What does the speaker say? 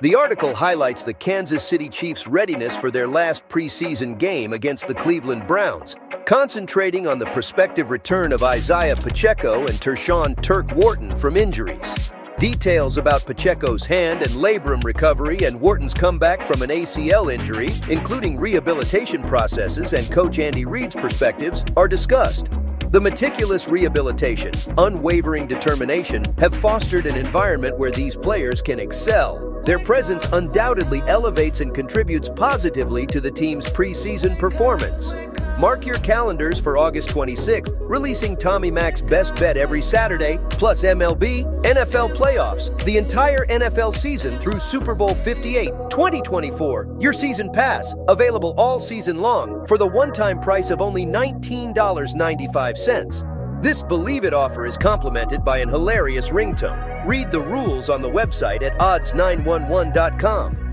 The article highlights the Kansas City Chiefs' readiness for their last preseason game against the Cleveland Browns, concentrating on the prospective return of Isiah Pacheco and Tershawn Turk Wharton from injuries. Details about Pacheco's hand and labrum recovery and Wharton's comeback from an ACL injury, including rehabilitation processes and coach Andy Reid's perspectives, are discussed. The meticulous rehabilitation, unwavering determination have fostered an environment where these players can excel their presence undoubtedly elevates and contributes positively to the team's preseason performance. Mark your calendars for August 26th, releasing Tommy Mac's best bet every Saturday, plus MLB, NFL playoffs, the entire NFL season through Super Bowl 58, 2024. Your season pass, available all season long for the one time price of only $19.95. This Believe It offer is complemented by an hilarious ringtone. Read the rules on the website at odds911.com.